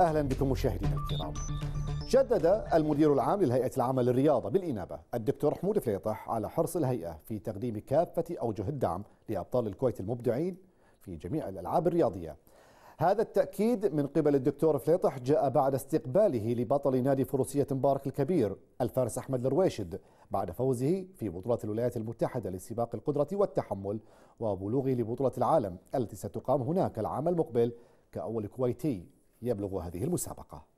أهلا بكم مشاهدينا الكرام. شدد المدير العام للهيئة العامة للرياضة بالإنابة الدكتور حمود فليطح على حرص الهيئة في تقديم كافة أوجه الدعم لأبطال الكويت المبدعين في جميع الألعاب الرياضية. هذا التأكيد من قبل الدكتور فليطح جاء بعد استقباله لبطل نادي فروسية مبارك الكبير الفارس أحمد الرويشد بعد فوزه في بطولة الولايات المتحدة لسباق القدرة والتحمل وبلوغه لبطولة العالم التي ستقام هناك العام المقبل كأول كويتي. يبلغ هذه المسابقة.